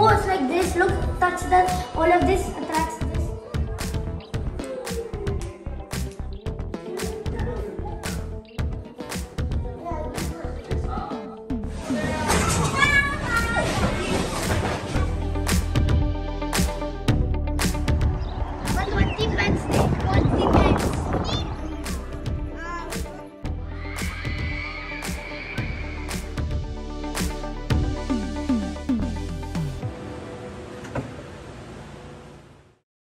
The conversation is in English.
Oh, it's like this. Look, touch that. All of this attracts